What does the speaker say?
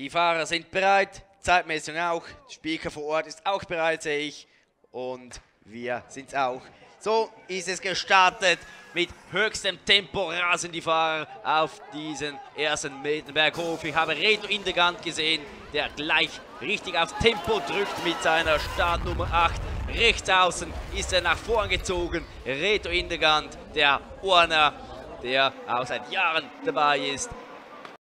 Die Fahrer sind bereit, Zeitmessung auch. Der Speaker vor Ort ist auch bereit, sehe ich. Und wir sind es auch. So ist es gestartet. Mit höchstem Tempo rasen die Fahrer auf diesen ersten Meterberghof. Ich habe Reto Indegand gesehen, der gleich richtig aufs Tempo drückt mit seiner Startnummer 8. Rechts außen ist er nach vorn gezogen. Reto Indegand, der Urner, der auch seit Jahren dabei ist.